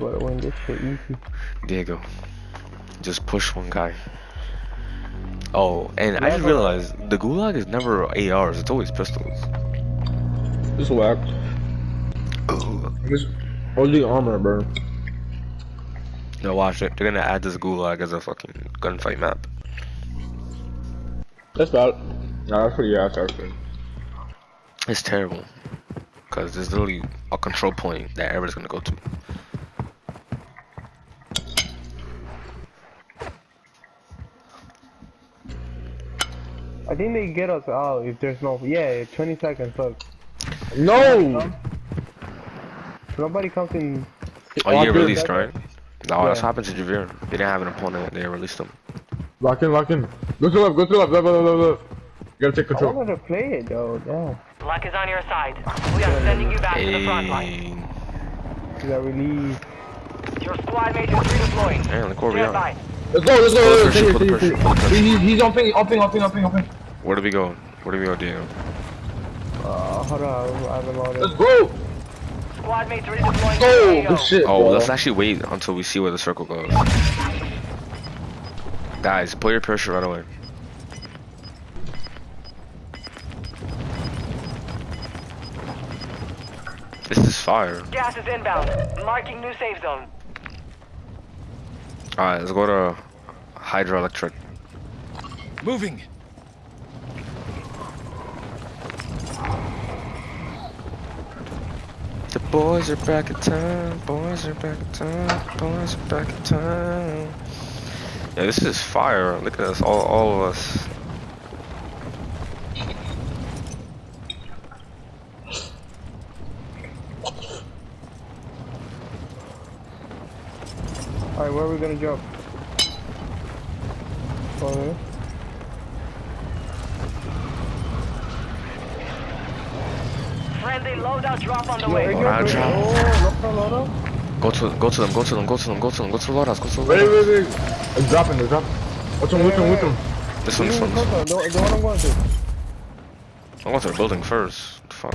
about to win this shit easy. Diego. Just push one guy. Oh, and I just realized the gulag is never ARs, it's always pistols. This is whack. Ugh. This only armor, bro. No, watch it. They're gonna add this gulag as a fucking gunfight map. That's bad. Nah, that's pretty ass actually. It's terrible. Cause there's literally a control point that everybody's gonna go to. I think they get us out if there's no. Yeah, 20 seconds. Look, No! nobody comes in. Oh, you get released, right? No, that's Yeah. what happened to Javier. They didn't have an opponent, they released him. Lock in, lock in. Go to the left, go to the left, left, left, left, left. You gotta take control. I control. wanted to play it though. Yeah, Luck is on your side. We are sending you back to the front line. Hey, he got released. Your squad mate is redeploying. man, look where we are. Let's go, let's go, let's go. pull the pressure, pull the pressure. He's, he's on ping, on ping, on ping, on ping, on ping. Where do we go? Where do we go, Diego? Uh, hold on, I don't know. Let's go! Squad mates redeploying. to Go! Good shit, Oh, bro. let's actually wait until we see where the circle goes. Guys, pull your parachute right away. This is fire. Gas is inbound. Marking new safe zone. Alright, let's go to hydroelectric. Moving. Boys are back in town. Boys are back in town. Boys are back in town. Yeah, this is fire. Look at us, all, all of us. Alright, where are we gonna jump? Oh, yeah. Friendly loadout drop on the way. Loadout drop. Go to, go to them, go to them, go to them, go to them, go to the loadhouse, go to the Wait, loadhouse. wait, wait. It's dropping, it's dropping. Which one, which one, which one? This one, this Even one, this one. closer, The, the one I'm going to. I'm going to the building first. Fuck.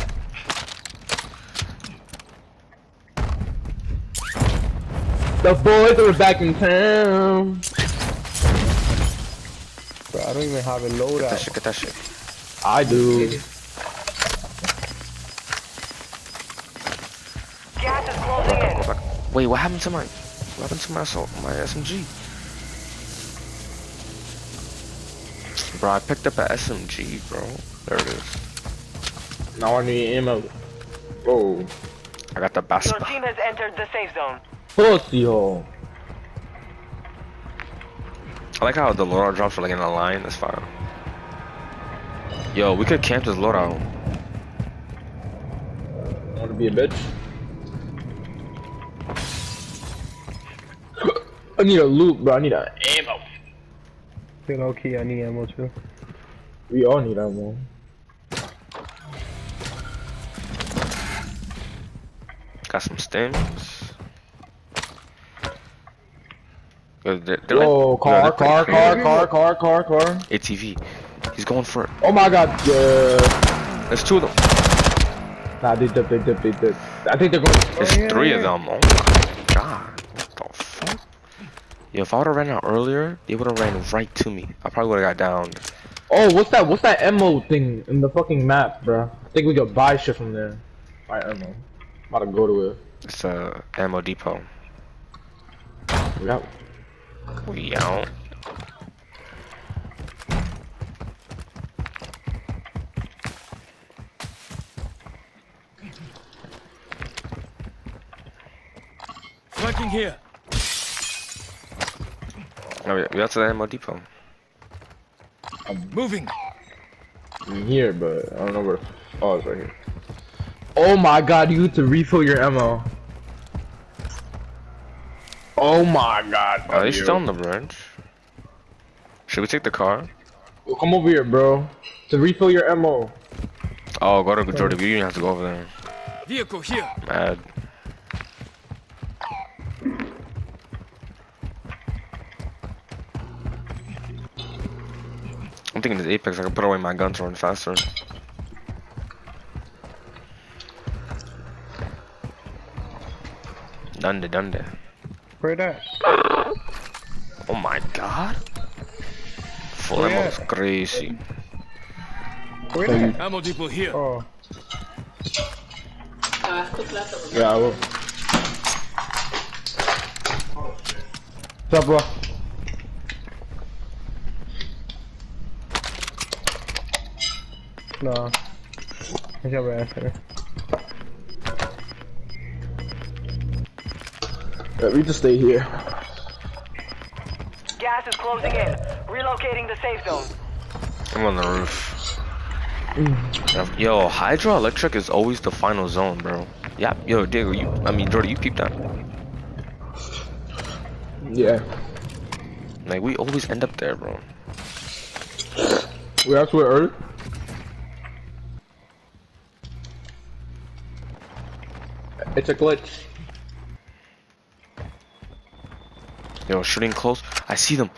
The boys are back in town. Bro, I don't even have a Get that loadout. shit, get that shit. I do. Wait, what happened to my, what happened to my assault, my SMG? Bro, I picked up an SMG, bro. There it is. Now I need ammo. Whoa. I got the Your team has entered the safe zone. Pussy hole. I like how the loadout drops are like in a line. That's fire. Yo, we could camp this loadout. Wanna be a bitch? I need a loot, bro. I need a ammo. You know, key, I need ammo too. We all need ammo. Got some stems. Uh, Yo, they're- they're Whoa, like- car, they're car, car, car, car, car, car. ATV. He's going for it. Oh my god, yeah. There's two of them. Nah, they dip, they dip, they dip. I think they're going. There's oh, yeah, three yeah. of them. Oh my god. What the fuck? Yo, if I would've ran out earlier, they would've ran right to me. I probably would've got downed. Oh, what's that? What's that ammo thing in the fucking map, bro? I think we could buy shit from there. Buy ammo. I'm about to go to it. It's a ammo depot. We got. We out. Flanking here. No, we we got to the ammo depot. Moving. I'm here, but I don't know where. Oh, it's right here. Oh my god, you need to refill your ammo. Oh my god. Are they buddy. still on the bridge? Should we take the car? Come over here, bro. To refill your ammo. Oh, go to Jordan. You didn't have to go over there. Vehicle here. Mad. Thinking this Apex, I can put away my gun to run faster. Done it, done it. Where that? Oh my god. Full ammo yeah. is crazy. Where that? Ammo depot here. Oh. Uh, yeah, I will. What's up, bro? No. I got answer. Yeah, we just stay here. Gas is closing in. Relocating the safe zone. I'm on the roof. Yo, hydroelectric is always the final zone, bro. Yeah, yo, Diego, you, I mean, Jordy, you peeped that. Yeah. Like, we always end up there, bro. We have actually early. It's a glitch. Yo, shooting close. I see them.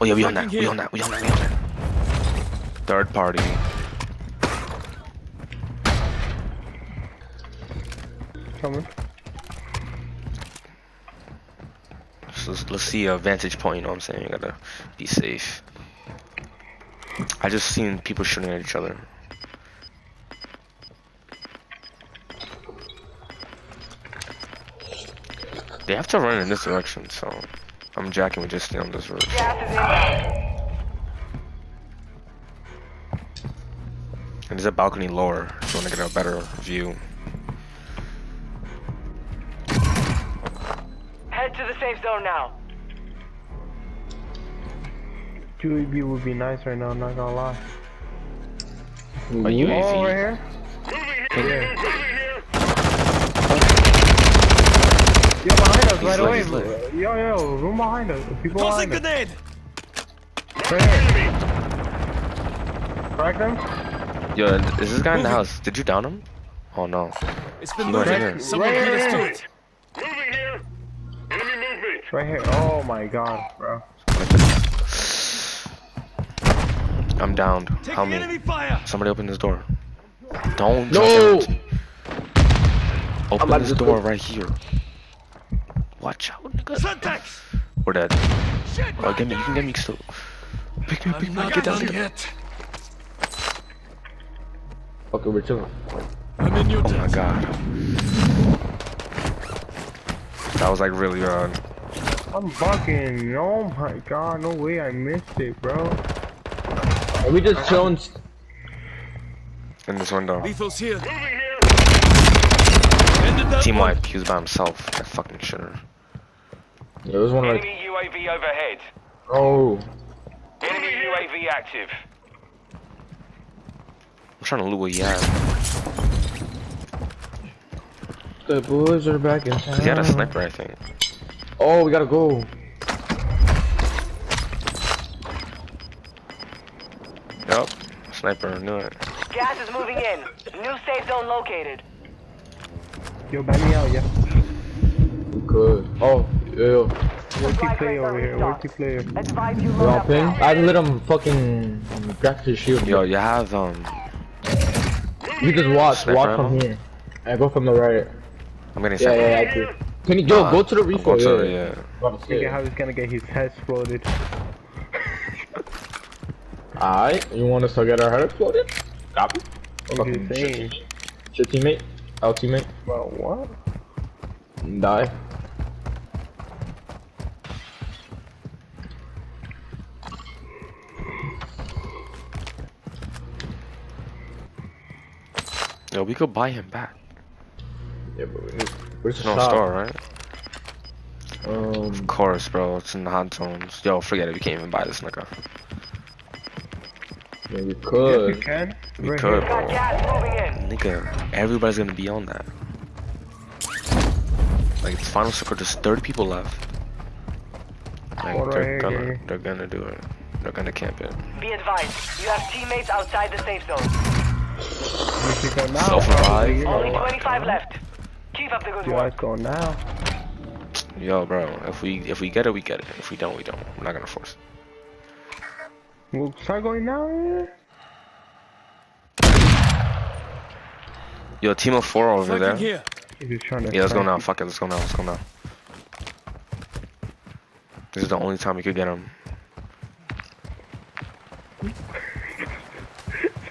Oh yeah, we on that. We on that. We on that. We on that. Third party. Coming. So let's, let's see a vantage point. You know what I'm saying? You gotta be safe. I just seen people shooting at each other. They have to run in this direction, so I'm jacking. We just stay on this road. Gas. And there's a balcony lower, if you want to get a better view. Head to the safe zone now. UAV would be nice right now, not gonna lie. Oh, a Oh, UAV. right here? Yeah. Yo, behind us, right away. he's Yo, yo, room behind us. People Tossing behind us. grenade. Right here. Crack them? Yo, is this guy in the house? Did you down him? Oh no. It's been You know what moving. I hear? Someone Right beat us to here. it. Right here. Oh my god, bro. I'm downed. Take Help me. enemy fire. Somebody open this door. Don't No! jump. I'm Open this door right here. Watch out, nigga. Syntax. We're dead. Shit. Oh, get me. You can get me still. Pick me up, pick me up. Get down done here. yet. Okay, we're chilling. I'm in your Oh my god. That was like really bad. I'm fucking. Oh my god, no way I missed it, bro. Are we just chilling? In this window. Lethal's here. Team one. wipe. He was by himself. That fucking shitter. Yeah, there's one like. Enemy UAV overhead. Oh. Enemy UAV active. I'm trying to lure what he had. The boys are back in town. He had a sniper, I think. Oh, we gotta go. Yup. Sniper. Knew it. Gas is moving in. New safe zone located. Yo, back me out, yeah. We could. Oh, yeah. Where's he play over here? Where's he play? Advise you We load all up ping? now. I let him fucking grab his shield. Yo, you have um. You just watch, Sniper watch from ammo? here. And go from the right. I'm getting Yeah, yeah, yeah. I see. Can you go Nah, go to the I'm refill? going to- yeah. yeah. About to Look at how he's gonna get his head exploded. Alright, you want us to get our head exploded? Copy. I'm Fucking just saying. It's your teammate. Our teammate. Bro, what? Die. Yo, we could buy him back. Yeah, but we need. Where's the No shop? store, right? Um, Of course, bro. It's in the hot zones. Yo, forget it. We can't even buy this nigga. yeah, we Yes, you could. can. We Right could, here. Got bro. gas. Nigga, everybody's gonna be on that. Like it's final circle, just 30 people left. Like right they're here, gonna, Gary. they're gonna do it. They're gonna camp it. Be advised, you have teammates outside the safe zone. If you go now, Self-revive. Only Oh 25 left. Keep up the good You work. go now. Yo, bro, if we if we get it, we get it. If we don't, we don't. I'm not gonna force it. We'll start going now. Yo, team of four over Flanking there. here. He's just trying to. Yeah, let's go now. Fuck it, let's go now. Let's go now. This is the only time we could get him.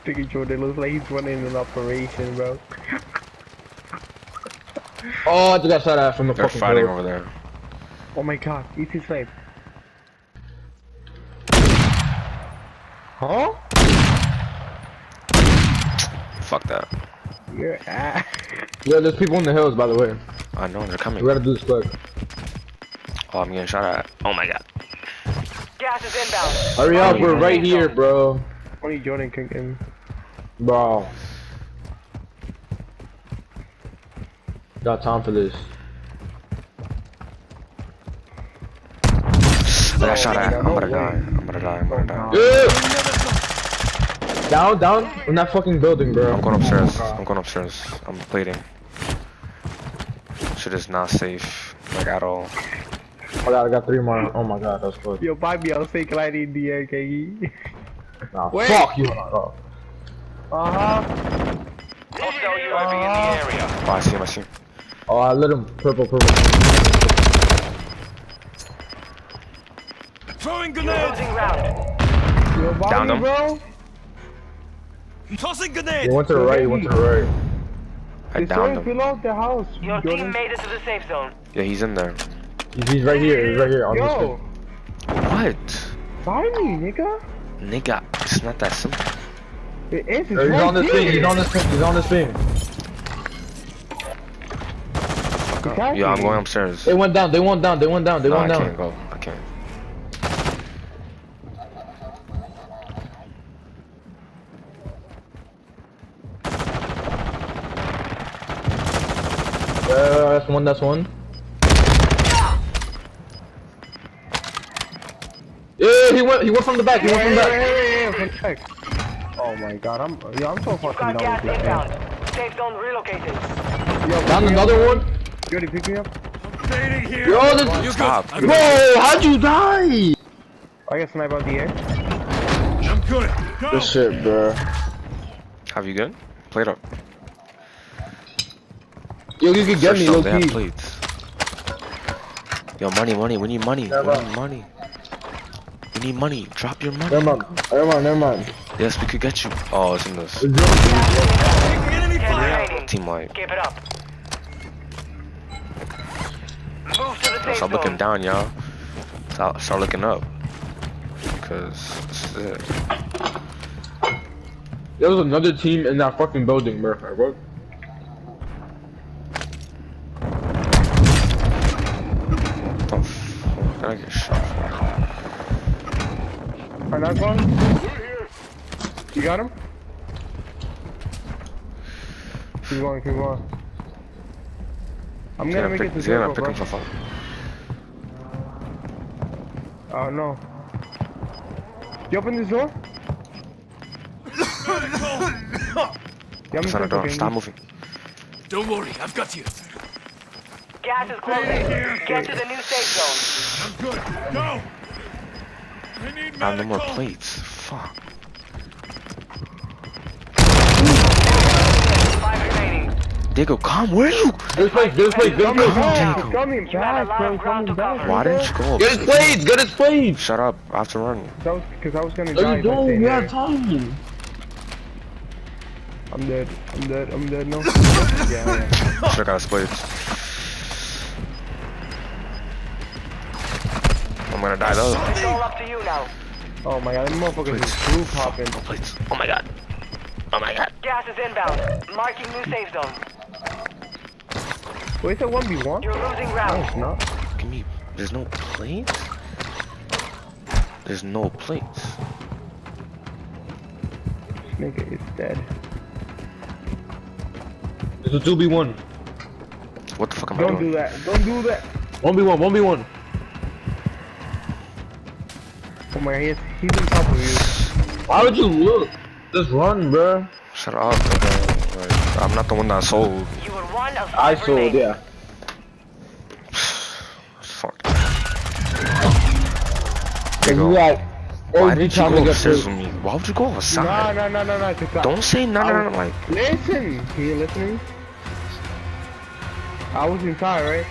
Sticky Jordan looks like he's running an operation, bro. Oh, I just got shot at from the They're fucking fighting door. over there. Oh my god, eat his slave. Huh? Fuck that. You're ass. Yeah, there's people in the hills, by the way. I know they're coming. We gotta do this quick. Oh, I'm getting shot at. Oh my god. Gas is inbound. Hurry up, we're right here, bro. Only Jordan can get him. Bro. Got time for this. I got shot at. I'm gonna die. I'm gonna die. I'm gonna die. Yeah. Down, down in that fucking building, bro. I'm going upstairs. I'm going upstairs. I'm plating. Shit is not safe, like at all. Oh god, I got three more. Oh my god, that's good. Yo, buy me, I'll say glide in the air, KE. Nah, Wait. fuck you. Oh. Uh-huh. Hostile UAV in the area. Oh, I see him. I see him. oh, I lit him. Purple, purple. Throwing You're grenade! losing round. Yo, buy Down me, him. bro. Tossing He grenade! went to the right, he went to the right. I The downed store's him. below the house. Your Jordan. team made it to the safe zone. Yeah, he's in there. He's, he's right here, he's right here on Yo, this What? buy me, nigga. Nigga, it's not that simple. It is. He's right on the thing, he's on the thing, he's on the thing. Exactly. Yeah, I'm going upstairs. They went down, they went down, they went down, they No, I went can't down. go. I can't. Uh, that's one, that's one. Yeah, he went, he went from the back, he went from the Yeah, back. yeah, yeah, yeah, yeah, yeah. Oh my god, I'm yeah, I'm so fucking Got gas inbound. Safe zone relocated. Yo, Down pick another up. one. Jordy, pick me up. Fading here! Yo, this, You're good. Stop. I'm bro, how'd you die? I got snipe out the air. I'm good. Go! Good shit, bro. Have you good? Play it up. Yo, you can get Search me, low key. plates. Yo, money, money. We need money. We need money. We need money. Drop your money. Never mind, never mind, never mind. Yes, we could get you. Oh, it's in this. Enemy Ten. Team light. Keep it up. Move to the safe start looking down, y'all. Start, start looking up. Because this is it. There was another team in that fucking building, bro. Like, what? Oh, fuck. Did I get shot? Alright, that's one. You got him? Keep going, keep going. I'm gonna gonna make pick, it to he's gonna zero, pick bro. himself up. Oh no. You open this door? Yeah, It's on the door. Stop moving. Don't worry, I've got you. Gas is closing. Get to the new safe zone. I'm good. Go! I need medical. I have no more plates. Fuck. Remaining. Diego, come. Where are you? This place, this place, this Coming place. back, Jacob. it's coming You had a back, lot bro, of ground back. Why didn't you go? Get his plates, get his plates. Shut up. I have to run. That was because I was gonna die are you if I doing? We there. have time. I'm dead. I'm dead. I'm dead. No. yeah, yeah. Should've got his plates. I'm gonna die though. It's all up to you now. Oh my god, them motherfuckers is Please. group hopping. No. Oh, oh my god. Oh my god. Gas is inbound. Marking new safe zone. Wait, it's a 1v1? You're losing No, round. it's not. Give me. There's no plates? There's no plates. This nigga is dead. It's a 2v1. What the fuck am I doing? Don't do that. Don't do that. 1v1, 1v1. Oh my god, he's, he's on top of you. Why would you look? Just run, bro. Shut up. Okay. Like, I'm not the one that sold. You were one of I sold, remaining. yeah. Fuck. And Diego, you got Why did you time go to get upstairs through. with me? Why would you go No, outside? no, no, no, no. Just, Don't say no, no, no, no, like, Listen. Can you listening? I was inside, right?